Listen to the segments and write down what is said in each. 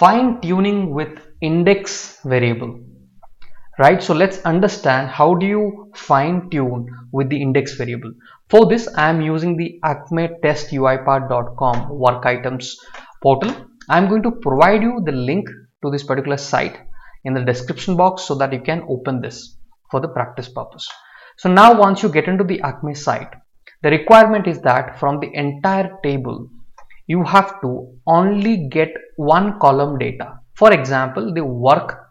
fine tuning with index variable. Right so let's understand how do you fine tune with the index variable. For this i am using the acme test uipath.com work items portal. I'm going to provide you the link to this particular site in the description box so that you can open this for the practice purpose. So now once you get into the acme site the requirement is that from the entire table you have to only get one column data. For example the work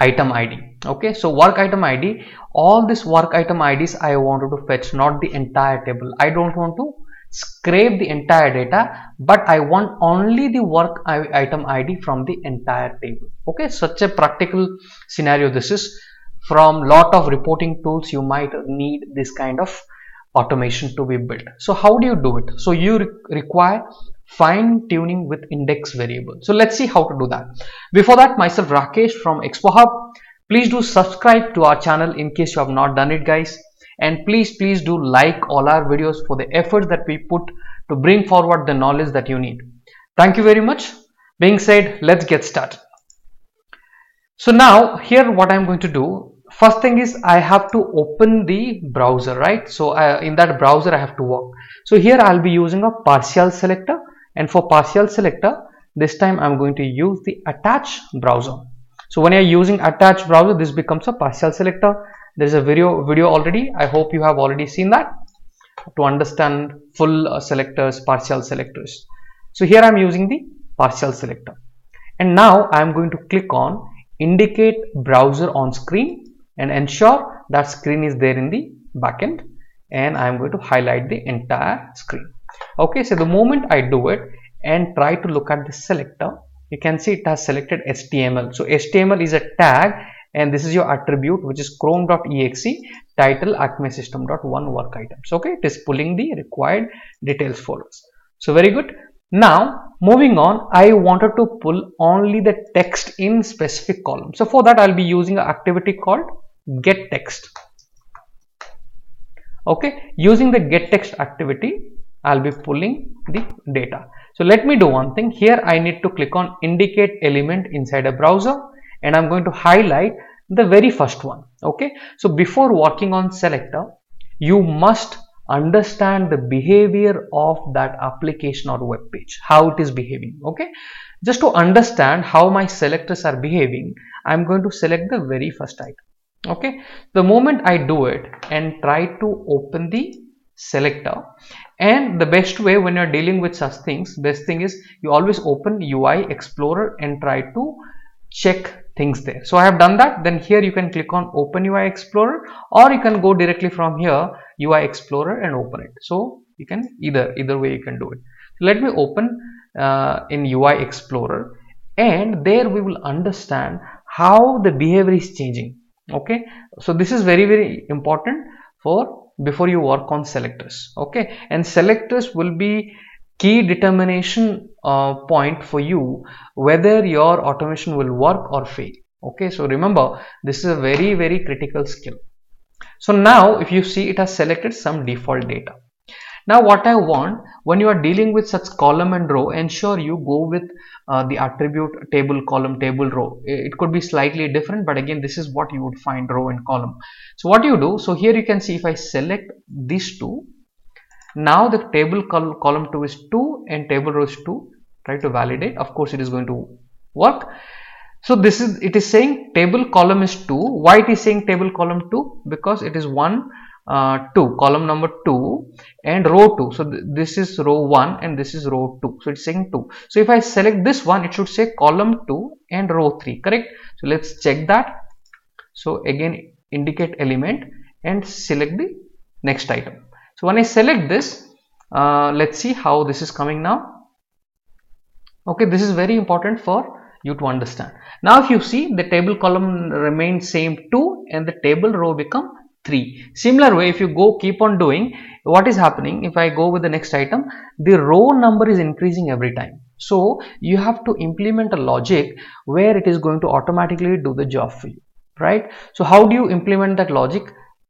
item id okay so work item id all this work item ids i wanted to fetch not the entire table. I don't want to scrape the entire data but i want only the work item id from the entire table. Okay such a practical scenario this is. From lot of reporting tools you might need this kind of automation to be built. So how do you do it? So you re require fine tuning with index variable. So let's see how to do that. Before that, myself Rakesh from ExpoHub. Please do subscribe to our channel in case you have not done it guys. And please, please do like all our videos for the efforts that we put to bring forward the knowledge that you need. Thank you very much. Being said, let's get started. So now here what I'm going to do first thing is I have to open the browser right so uh, in that browser I have to work so here I'll be using a partial selector and for partial selector this time I'm going to use the attach browser. So when you're using attach browser this becomes a partial selector. There's a video video already. I hope you have already seen that to understand full uh, selectors partial selectors. So here I'm using the partial selector. And now I'm going to click on indicate browser on screen and ensure that screen is there in the backend. And I'm going to highlight the entire screen okay so the moment I do it and try to look at the selector you can see it has selected HTML so HTML is a tag and this is your attribute which is chrome.exe title acme system.one work items. Okay it is pulling the required details for us. So very good. Now moving on I wanted to pull only the text in specific column. So for that I'll be using an activity called get text. Okay using the get text activity I'll be pulling the data. So let me do one thing here I need to click on indicate element inside a browser and I'm going to highlight the very first one okay. So before working on selector you must understand the behavior of that application or web page how it is behaving okay just to understand how my selectors are behaving i'm going to select the very first item okay the moment i do it and try to open the selector and the best way when you're dealing with such things best thing is you always open UI Explorer and try to check things there. So I have done that. Then here you can click on open UI Explorer or you can go directly from here UI Explorer and open it. So you can either either way you can do it. Let me open uh, in UI Explorer and there we will understand how the behavior is changing. Okay? So this is very very important for before you work on selectors okay? And selectors will be key determination uh, point for you whether your automation will work or fail okay? So remember this is a very very critical skill. So now if you see it has selected some default data now what I want when you are dealing with such column and row ensure you go with uh, the attribute table column table row. It could be slightly different but again this is what you would find row and column. So what you do? So here you can see if I select these two now the table col column 2 is 2 and table row is 2 try to validate. Of course it is going to work. So this is it is saying table column is 2 why it is saying table column 2 because it is one uh, 2 column number 2 and row 2 so th this is row 1 and this is row 2 so it's saying 2 so if I select this one it should say column 2 and row 3 correct? So let's check that. So again indicate element and select the next item. So when I select this uh, let's see how this is coming now. Okay this is very important for you to understand. Now if you see the table column remains same 2 and the table row become 3 similar way if you go keep on doing what is happening? If i go with the next item the row number is increasing every time. So you have to implement a logic where it is going to automatically do the job for you right? So how do you implement that logic?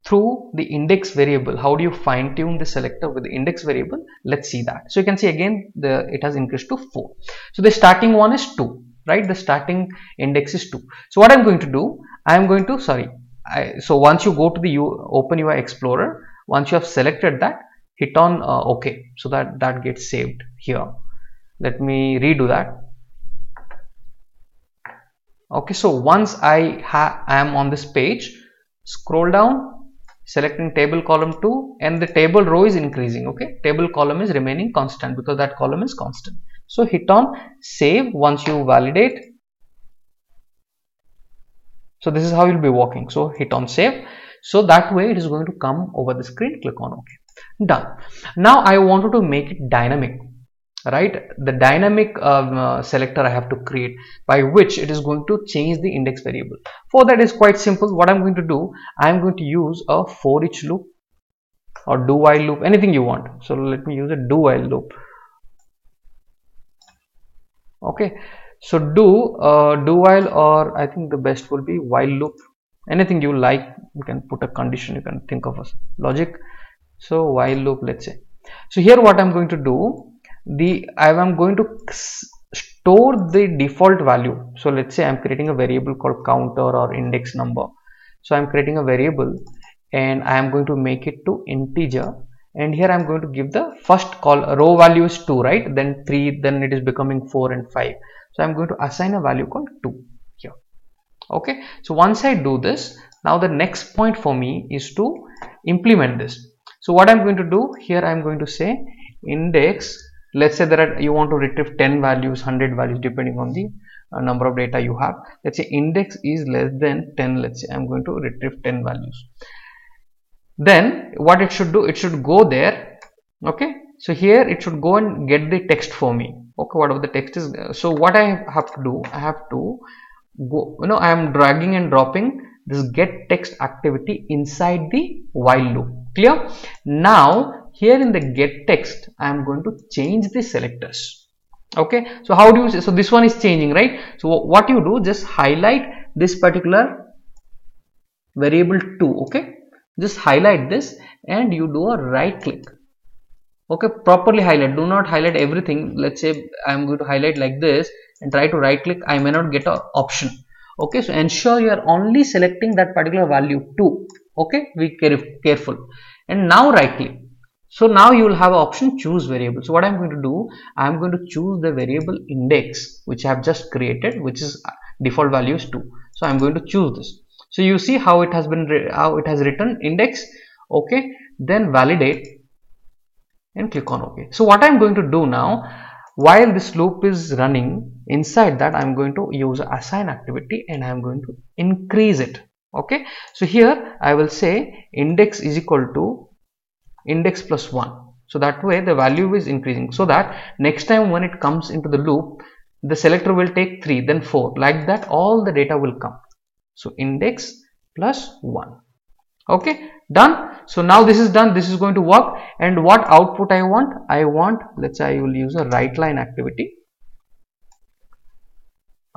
Through the index variable. How do you fine tune the selector with the index variable? Let's see that. So you can see again the it has increased to 4 so the starting one is 2 right? The starting index is 2 so what i'm going to do? I am going to sorry I, so once you go to the U, open UI Explorer once you have selected that hit on uh, OK. So that that gets saved here. Let me redo that. Okay so once I am on this page scroll down selecting table column 2 and the table row is increasing. Okay table column is remaining constant because that column is constant. So hit on save once you validate so this is how you'll be walking. So hit on save. So that way it is going to come over the screen. Click on ok. Done. Now i wanted to make it dynamic right? The dynamic um, uh, selector i have to create by which it is going to change the index variable. For that is quite simple. What i'm going to do i am going to use a for each loop or do while loop anything you want. So let me use a do while loop. Okay so do uh, do while or i think the best will be while loop. Anything you like you can put a condition you can think of as logic. So while loop let's say. So here what i'm going to do the I am going to store the default value. So let's say I'm creating a variable called counter or index number. So I'm creating a variable and I am going to make it to integer. And here I'm going to give the first call row value is 2 right? Then 3 then it is becoming 4 and 5 so I'm going to assign a value called 2 here. Okay? So once I do this now the next point for me is to implement this. So what I'm going to do? Here I'm going to say index. Let's say that you want to retrieve 10 values 100 values depending on the uh, number of data you have. Let's say index is less than 10 let's say. I'm going to retrieve 10 values. Then what it should do? It should go there. Okay? So here it should go and get the text for me okay whatever the text is so what i have to do i have to go you know i am dragging and dropping this get text activity inside the while loop. Clear? Now here in the get text I am going to change the selectors. Okay? So how do you so this one is changing right? So what you do just highlight this particular variable 2 okay? Just highlight this and you do a right click okay properly highlight. Do not highlight everything. Let's say i'm going to highlight like this and try to right click i may not get an option. Okay so ensure you are only selecting that particular value 2 okay be careful. And now right click so now you will have option choose variable. So what I'm going to do, I'm going to choose the variable index which I have just created which is uh, default value is 2. So I'm going to choose this. So you see how it has been how it has written index. Okay then validate and click on ok. So what I'm going to do now while this loop is running inside that I'm going to use assign activity and I'm going to increase it. Okay. So here I will say index is equal to index plus 1 so that way the value is increasing. So that next time when it comes into the loop the selector will take 3 then 4 like that all the data will come. So index plus 1 okay done so now this is done this is going to work and what output i want i want let's say i will use a write line activity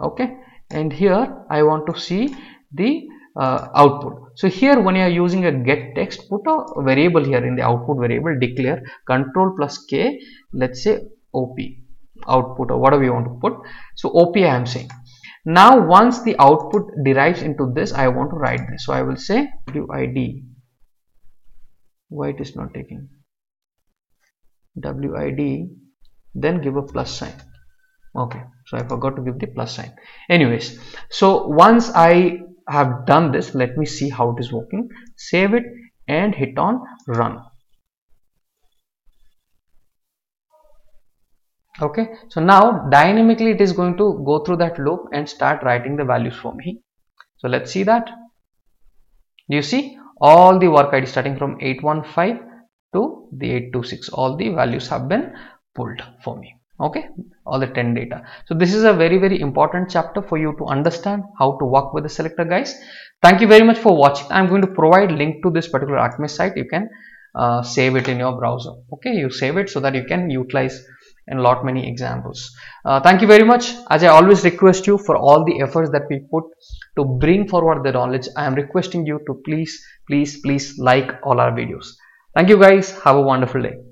okay and here i want to see the uh, output. So here when you are using a get text, put a variable here in the output variable, declare control plus k, let's say op output or whatever you want to put. So op I am saying. Now once the output derives into this, I want to write this. So I will say wid. Why it is not taking? Wid then give a plus sign. Okay so i forgot to give the plus sign. Anyways so once i have done this let me see how it is working. Save it and hit on run okay? So now dynamically it is going to go through that loop and start writing the values for me. So let's see that. You see? All the work id starting from 815 to the 826 all the values have been pulled for me. Okay? All the 10 data. So this is a very very important chapter for you to understand how to work with the selector guys. Thank you very much for watching. I'm going to provide link to this particular archimedes site. You can uh, save it in your browser. Okay? You save it so that you can utilize and lot many examples. Uh, thank you very much. As i always request you for all the efforts that we put to bring forward the knowledge i am requesting you to please please please like all our videos. Thank you guys. Have a wonderful day